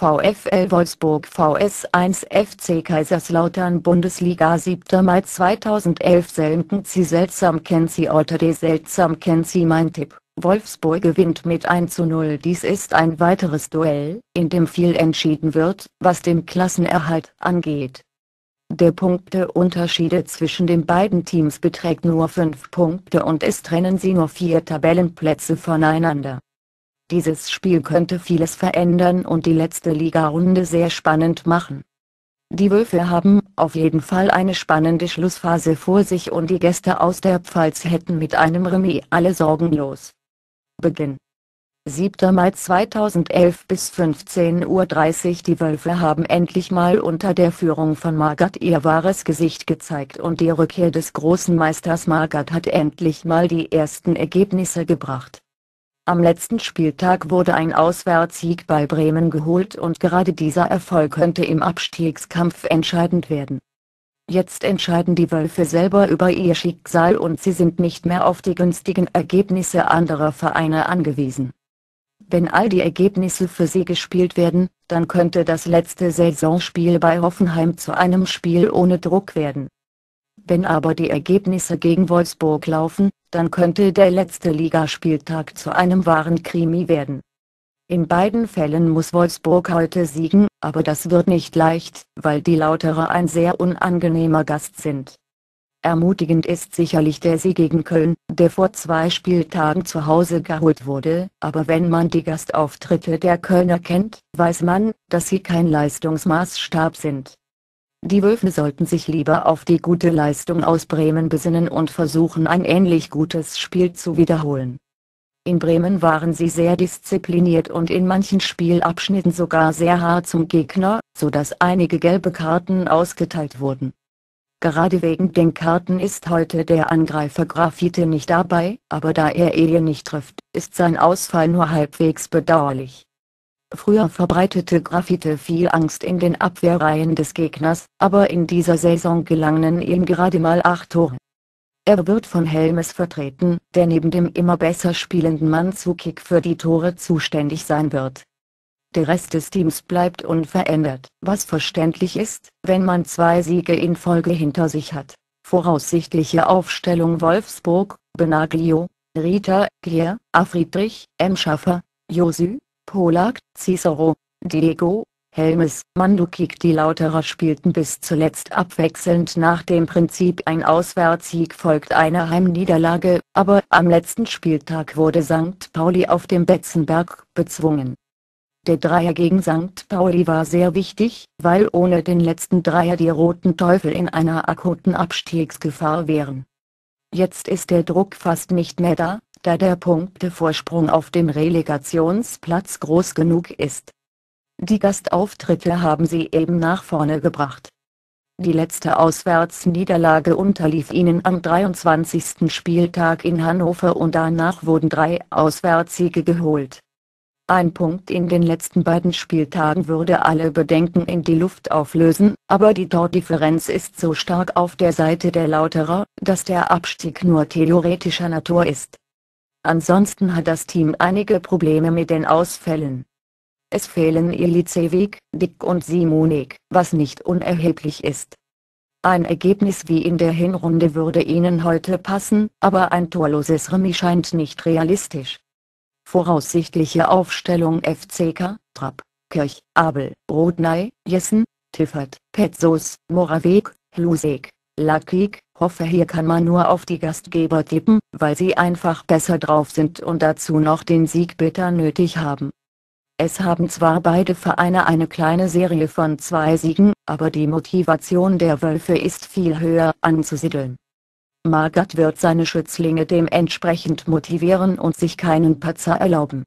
VfL Wolfsburg vs 1 FC Kaiserslautern Bundesliga 7. Mai 2011 Selten Sie seltsam kennt Sie oder de seltsam kennt Sie mein Tipp. Wolfsburg gewinnt mit 1 zu 0. Dies ist ein weiteres Duell, in dem viel entschieden wird, was den Klassenerhalt angeht. Der Punkteunterschiede zwischen den beiden Teams beträgt nur 5 Punkte und es trennen sie nur vier Tabellenplätze voneinander. Dieses Spiel könnte vieles verändern und die letzte Ligarunde sehr spannend machen. Die Wölfe haben auf jeden Fall eine spannende Schlussphase vor sich und die Gäste aus der Pfalz hätten mit einem Remis alle Sorgen los. Beginn 7. Mai 2011 bis 15.30 Uhr Die Wölfe haben endlich mal unter der Führung von Magath ihr wahres Gesicht gezeigt und die Rückkehr des großen Meisters Magath hat endlich mal die ersten Ergebnisse gebracht. Am letzten Spieltag wurde ein Auswärtssieg bei Bremen geholt und gerade dieser Erfolg könnte im Abstiegskampf entscheidend werden. Jetzt entscheiden die Wölfe selber über ihr Schicksal und sie sind nicht mehr auf die günstigen Ergebnisse anderer Vereine angewiesen. Wenn all die Ergebnisse für sie gespielt werden, dann könnte das letzte Saisonspiel bei Hoffenheim zu einem Spiel ohne Druck werden. Wenn aber die Ergebnisse gegen Wolfsburg laufen, dann könnte der letzte Ligaspieltag zu einem wahren Krimi werden. In beiden Fällen muss Wolfsburg heute siegen, aber das wird nicht leicht, weil die Lauterer ein sehr unangenehmer Gast sind. Ermutigend ist sicherlich der Sieg gegen Köln, der vor zwei Spieltagen zu Hause geholt wurde, aber wenn man die Gastauftritte der Kölner kennt, weiß man, dass sie kein Leistungsmaßstab sind. Die Wölfe sollten sich lieber auf die gute Leistung aus Bremen besinnen und versuchen ein ähnlich gutes Spiel zu wiederholen. In Bremen waren sie sehr diszipliniert und in manchen Spielabschnitten sogar sehr hart zum Gegner, so dass einige gelbe Karten ausgeteilt wurden. Gerade wegen den Karten ist heute der Angreifer Graffite nicht dabei, aber da er Ehe nicht trifft, ist sein Ausfall nur halbwegs bedauerlich. Früher verbreitete Graffite viel Angst in den Abwehrreihen des Gegners, aber in dieser Saison gelangen ihm gerade mal acht Tore. Er wird von Helmes vertreten, der neben dem immer besser spielenden Manzukik für die Tore zuständig sein wird. Der Rest des Teams bleibt unverändert, was verständlich ist, wenn man zwei Siege in Folge hinter sich hat. Voraussichtliche Aufstellung Wolfsburg, Benaglio, Rita, Gier, A. Friedrich, M. Schaffer, Josü, Polak, Cicero, Diego, Helmes, Mandukik Die Lauterer spielten bis zuletzt abwechselnd nach dem Prinzip ein Auswärtssieg folgt einer Heimniederlage, aber am letzten Spieltag wurde St. Pauli auf dem Betzenberg bezwungen. Der Dreier gegen St. Pauli war sehr wichtig, weil ohne den letzten Dreier die Roten Teufel in einer akuten Abstiegsgefahr wären. Jetzt ist der Druck fast nicht mehr da, da der Punktevorsprung auf dem Relegationsplatz groß genug ist. Die Gastauftritte haben sie eben nach vorne gebracht. Die letzte Auswärtsniederlage unterlief ihnen am 23. Spieltag in Hannover und danach wurden drei Auswärtssiege geholt. Ein Punkt in den letzten beiden Spieltagen würde alle Bedenken in die Luft auflösen, aber die Tordifferenz ist so stark auf der Seite der Lauterer, dass der Abstieg nur theoretischer Natur ist. Ansonsten hat das Team einige Probleme mit den Ausfällen. Es fehlen Ilicevic, Dick und Simonik, was nicht unerheblich ist. Ein Ergebnis wie in der Hinrunde würde ihnen heute passen, aber ein torloses Remis scheint nicht realistisch. Voraussichtliche Aufstellung FCK, Trapp, Kirch, Abel, Rodney, Jessen, Tiffert, Petzos, Moravec, Hlusek, Lakik, hoffe hier kann man nur auf die Gastgeber tippen, weil sie einfach besser drauf sind und dazu noch den Sieg bitter nötig haben. Es haben zwar beide Vereine eine kleine Serie von zwei Siegen, aber die Motivation der Wölfe ist viel höher anzusiedeln. Magath wird seine Schützlinge dementsprechend motivieren und sich keinen Patzer erlauben.